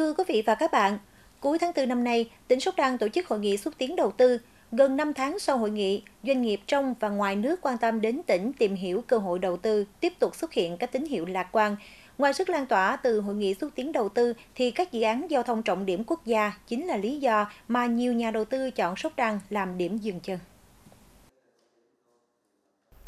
Thưa quý vị và các bạn, cuối tháng 4 năm nay, tỉnh Sóc Trăng tổ chức hội nghị xúc tiến đầu tư. Gần 5 tháng sau hội nghị, doanh nghiệp trong và ngoài nước quan tâm đến tỉnh tìm hiểu cơ hội đầu tư tiếp tục xuất hiện các tín hiệu lạc quan. Ngoài sức lan tỏa từ hội nghị xúc tiến đầu tư thì các dự án giao thông trọng điểm quốc gia chính là lý do mà nhiều nhà đầu tư chọn Sóc Trăng làm điểm dừng chân.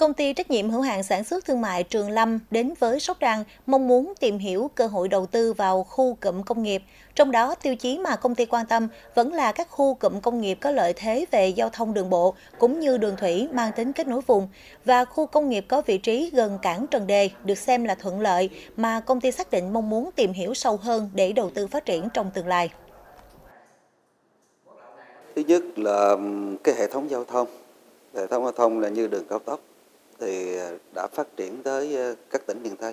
Công ty trách nhiệm hữu hạn sản xuất thương mại Trường Lâm đến với Sóc Trăng mong muốn tìm hiểu cơ hội đầu tư vào khu cụm công nghiệp. Trong đó, tiêu chí mà công ty quan tâm vẫn là các khu cụm công nghiệp có lợi thế về giao thông đường bộ cũng như đường thủy mang tính kết nối vùng và khu công nghiệp có vị trí gần cảng Trần Đề được xem là thuận lợi mà công ty xác định mong muốn tìm hiểu sâu hơn để đầu tư phát triển trong tương lai. Thứ nhất là cái hệ thống giao thông. Hệ thống giao thông là như đường cao tốc thì ờ, đã phát triển tới ờ, các tỉnh miền Tây.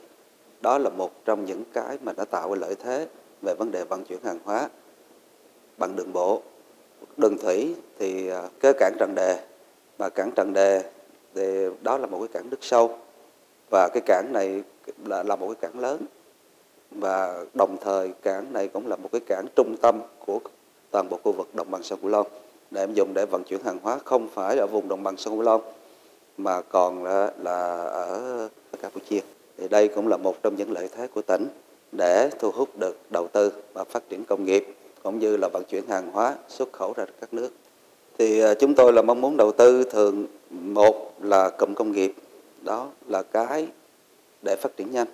Đó là một trong những cái mà đã tạo lợi thế về vấn đề vận chuyển hàng hóa bằng đường bộ. Đường thủy thì ờ, kế cảng Trần Đề, mà cảng Trần Đề thì đó là một cái cảng nước sâu và cái cảng này là là một cái cảng lớn và đồng thời cảng này cũng là một cái cảng trung tâm của toàn bộ khu vực đồng bằng sông Cửu Long để em dùng để vận chuyển hàng hóa không phải ở vùng đồng bằng sông Cửu Long mà còn là, là ở Campuchia. Thì đây cũng là một trong những lợi thế của tỉnh để thu hút được đầu tư và phát triển công nghiệp cũng như là vận chuyển hàng hóa xuất khẩu ra các nước. Thì à, chúng tôi là mong muốn đầu tư thường một là cụm công nghiệp đó là cái để phát triển nhanh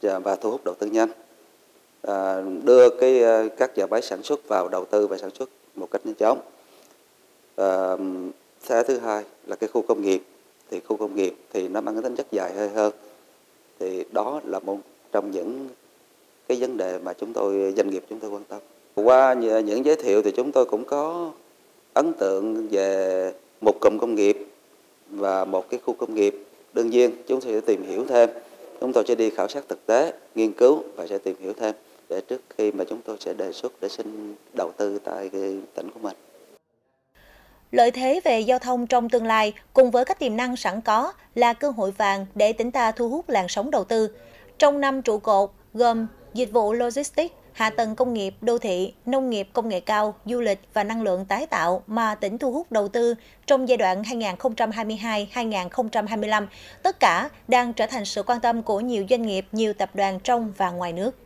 và thu hút đầu tư nhanh à, đưa cái à, các nhà máy sản xuất vào đầu tư và sản xuất một cách nhanh chóng à, thứ hai là cái khu công nghiệp thì khu công nghiệp thì nó mang cái tính chất dài hơi hơn. Thì đó là một trong những cái vấn đề mà chúng tôi, doanh nghiệp chúng tôi quan tâm. Qua những giới thiệu thì chúng tôi cũng có ấn tượng về một cụm công nghiệp và một cái khu công nghiệp. Đương nhiên, chúng tôi sẽ tìm hiểu thêm. Chúng tôi sẽ đi khảo sát thực tế, nghiên cứu và sẽ tìm hiểu thêm để trước khi mà chúng tôi sẽ đề xuất để xin đầu tư tại tỉnh của mình. Lợi thế về giao thông trong tương lai cùng với các tiềm năng sẵn có là cơ hội vàng để tỉnh ta thu hút làn sóng đầu tư. Trong năm trụ cột gồm dịch vụ logistics, hạ tầng công nghiệp, đô thị, nông nghiệp công nghệ cao, du lịch và năng lượng tái tạo mà tỉnh thu hút đầu tư trong giai đoạn 2022-2025, tất cả đang trở thành sự quan tâm của nhiều doanh nghiệp, nhiều tập đoàn trong và ngoài nước.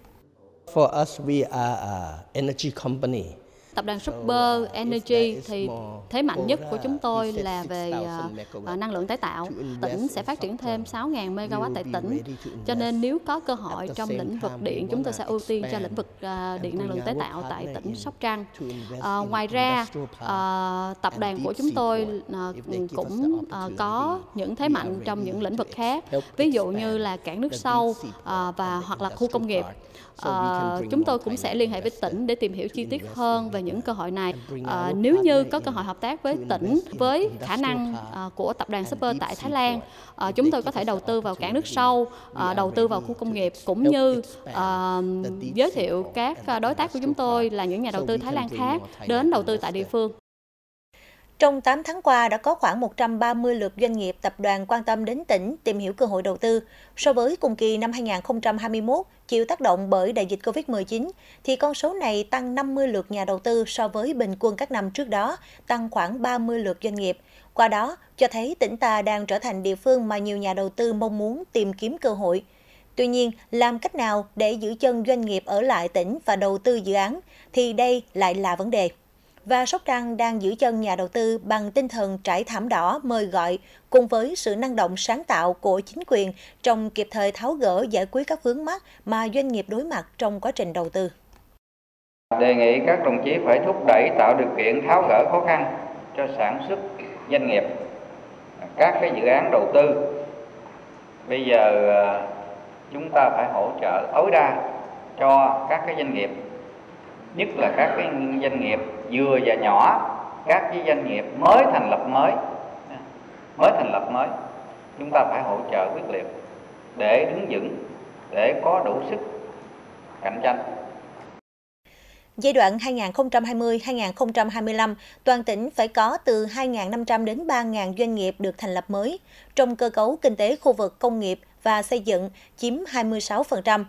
For us, we are an energy company. Tập đoàn Super Energy thì thế mạnh nhất của chúng tôi là về uh, năng lượng tái tạo. Tỉnh sẽ phát triển thêm 6.000 MW tại tỉnh. Cho nên nếu có cơ hội trong lĩnh vực điện, chúng tôi sẽ ưu tiên cho lĩnh vực uh, điện năng lượng tái tạo tại tỉnh Sóc Trăng. Uh, ngoài ra, uh, tập đoàn của chúng tôi uh, cũng uh, có những thế mạnh trong những lĩnh vực khác. Ví dụ như là cảng nước sâu uh, và hoặc là khu công nghiệp. Uh, chúng tôi cũng sẽ liên hệ với tỉnh để tìm hiểu chi tiết hơn về những cơ hội này. À, nếu như có cơ hội hợp tác với tỉnh, với khả năng à, của tập đoàn Super tại Thái Lan, à, chúng tôi có thể đầu tư vào cảng nước sâu, à, đầu tư vào khu công nghiệp cũng như à, giới thiệu các đối tác của chúng tôi là những nhà đầu tư Thái Lan khác đến đầu tư tại địa phương. Trong 8 tháng qua đã có khoảng 130 lượt doanh nghiệp tập đoàn quan tâm đến tỉnh tìm hiểu cơ hội đầu tư. So với cùng kỳ năm 2021, chịu tác động bởi đại dịch Covid-19, thì con số này tăng 50 lượt nhà đầu tư so với bình quân các năm trước đó, tăng khoảng 30 lượt doanh nghiệp. Qua đó, cho thấy tỉnh ta đang trở thành địa phương mà nhiều nhà đầu tư mong muốn tìm kiếm cơ hội. Tuy nhiên, làm cách nào để giữ chân doanh nghiệp ở lại tỉnh và đầu tư dự án thì đây lại là vấn đề và Sóc Trăng đang giữ chân nhà đầu tư bằng tinh thần trải thảm đỏ mời gọi cùng với sự năng động sáng tạo của chính quyền trong kịp thời tháo gỡ giải quyết các vướng mắc mà doanh nghiệp đối mặt trong quá trình đầu tư. Đề nghị các đồng chí phải thúc đẩy tạo điều kiện tháo gỡ khó khăn cho sản xuất doanh nghiệp, các cái dự án đầu tư. Bây giờ à, chúng ta phải hỗ trợ tối đa cho các cái doanh nghiệp nhất là các cái doanh nghiệp vừa và nhỏ các cái doanh nghiệp mới thành lập mới. Mới thành lập mới chúng ta phải hỗ trợ quyết liệt để đứng vững để có đủ sức cạnh tranh. Giai đoạn 2020-2025, toàn tỉnh phải có từ 2.500 đến 3.000 doanh nghiệp được thành lập mới, trong cơ cấu kinh tế khu vực công nghiệp và xây dựng chiếm 26%.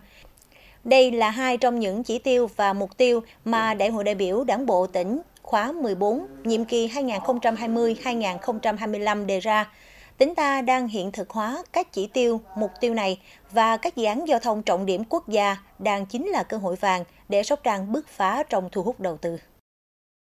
Đây là hai trong những chỉ tiêu và mục tiêu mà Đại hội đại biểu Đảng bộ tỉnh khóa 14, nhiệm kỳ 2020-2025 đề ra. Tỉnh ta đang hiện thực hóa các chỉ tiêu, mục tiêu này và các dự án giao thông trọng điểm quốc gia đang chính là cơ hội vàng để Sóc Trăng bứt phá trong thu hút đầu tư.